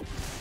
you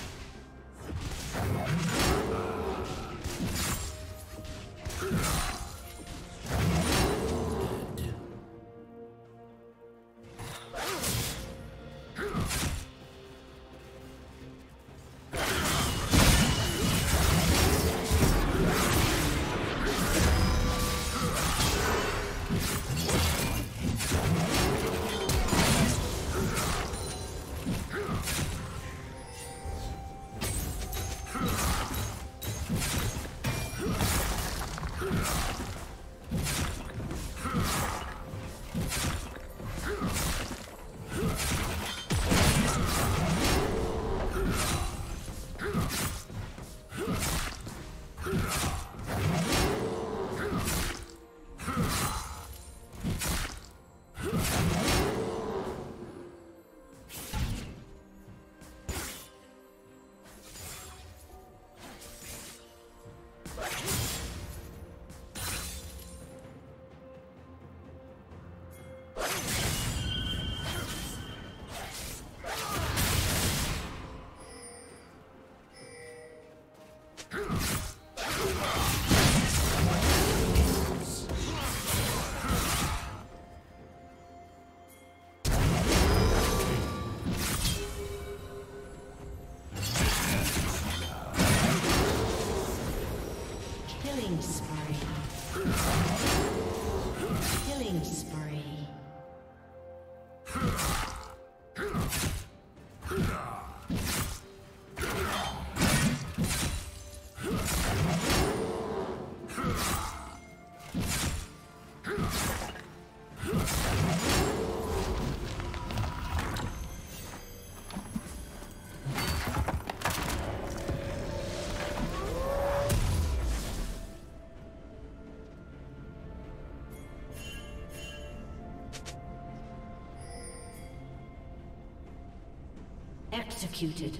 Executed.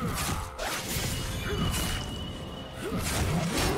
Let's go.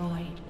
Destroyed.